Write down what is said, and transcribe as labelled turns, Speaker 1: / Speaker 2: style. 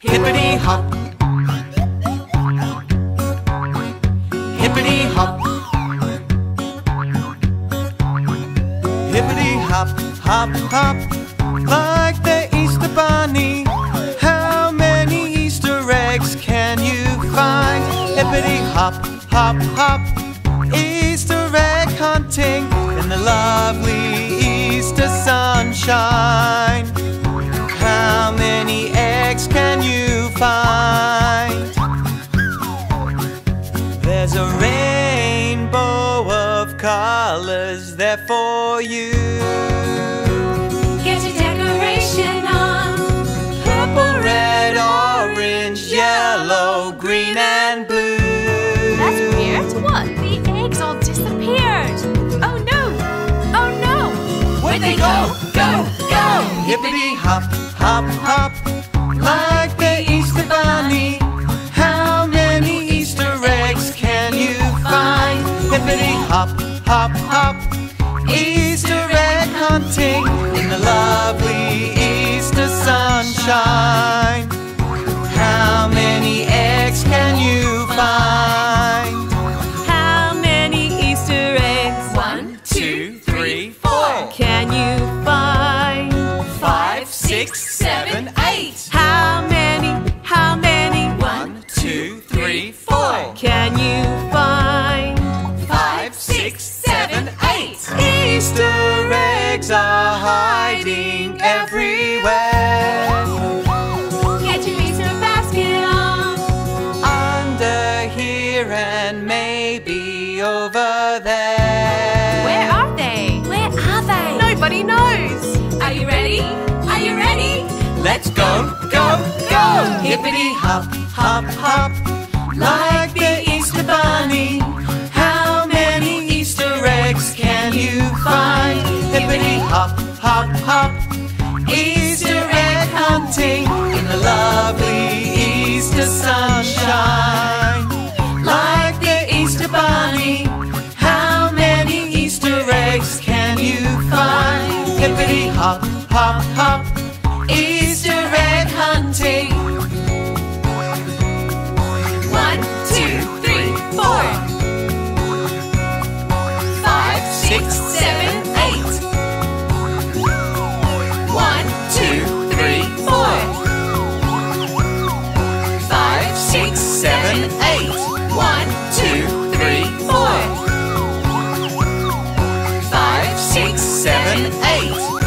Speaker 1: Hippity hop. Hippity hop. Hippity hop, hop, hop. Like the Easter bunny. How many Easter eggs can you find? Hippity hop, hop, hop. Colors there for you.
Speaker 2: Get your decoration on.
Speaker 1: Purple, red, orange, yellow, green, and blue.
Speaker 2: That's weird. What? The eggs all disappeared. Oh no! Oh no!
Speaker 1: Where'd they go? Go, go! Hippity hop, hop, hop. Like hop, hop. Easter egg hunting in the lovely Easter eggs are hiding everywhere.
Speaker 2: Get your Easter basket on.
Speaker 1: Under here and maybe over there.
Speaker 3: Where are they?
Speaker 2: Where are they?
Speaker 3: Nobody knows.
Speaker 2: Are you ready? Are you ready?
Speaker 1: Let's go, go, go! Hippity hop, hop, hop. Like the Easter bunny. hop, hop, Easter egg hunting. One, two, three, four, five, six, seven, eight. One, two, three, four, five, six, seven, eight. One, two, three, four, five, six, seven, eight.